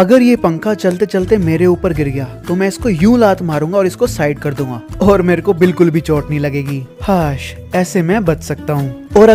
अगर ये पंखा चलते चलते मेरे ऊपर गिर गया तो मैं इसको यूँ लात मारूँगा और इसको साइड कर दूँगा। और मेरे को बिल्कुल भी चोट नहीं लगेगी। हाश, ऐसे मैं बच सकता हूँ। और